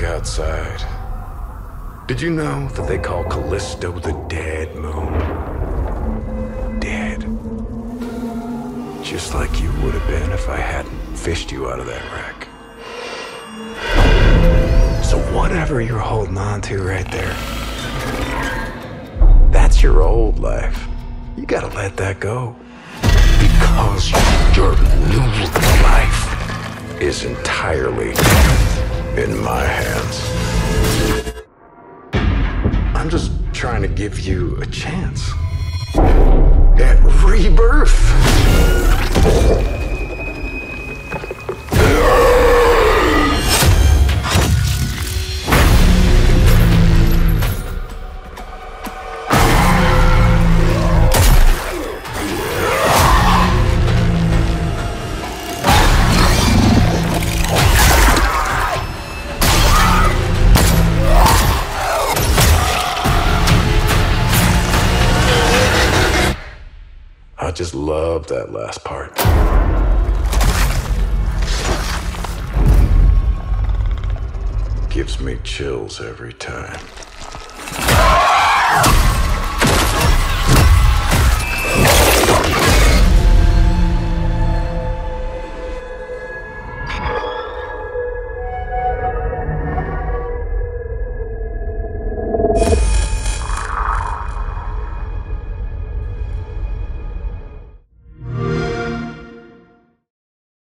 look outside. Did you know that they call Callisto the dead moon? Dead. Just like you would have been if I hadn't fished you out of that wreck. So whatever you're holding on to right there, that's your old life. You gotta let that go. Because your new life is entirely in my hands. I'm just trying to give you a chance at rebirth. I just love that last part. Gives me chills every time.